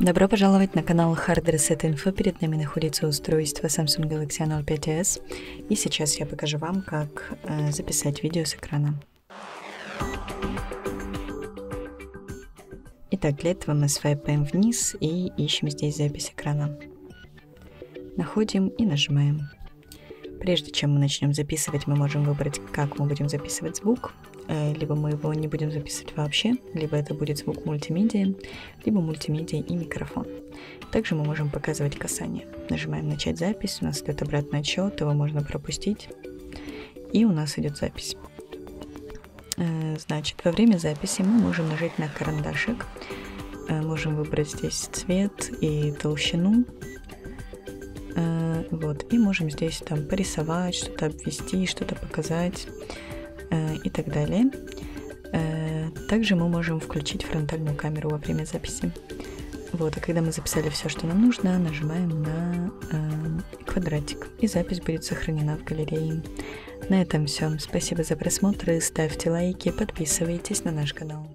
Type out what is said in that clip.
Добро пожаловать на канал Hard Reset Info. Перед нами находится устройство Samsung Galaxy A05s. И сейчас я покажу вам, как э, записать видео с экрана. Итак, для этого мы свайпаем вниз и ищем здесь запись экрана. Находим и нажимаем. Прежде чем мы начнем записывать, мы можем выбрать, как мы будем записывать звук. Э, либо мы его не будем записывать вообще, либо это будет звук мультимедиа, либо мультимедиа и микрофон. Также мы можем показывать касание. Нажимаем «Начать запись», у нас идет обратный отчет, его можно пропустить, и у нас идет запись. Э, значит, во время записи мы можем нажать на карандашик, э, можем выбрать здесь цвет и толщину, вот, и можем здесь там порисовать, что-то обвести, что-то показать. Э, и так далее. Э, также мы можем включить фронтальную камеру во время записи. Вот, а когда мы записали все, что нам нужно, нажимаем на э, квадратик, и запись будет сохранена в галерее. На этом все. Спасибо за просмотр, ставьте лайки, подписывайтесь на наш канал.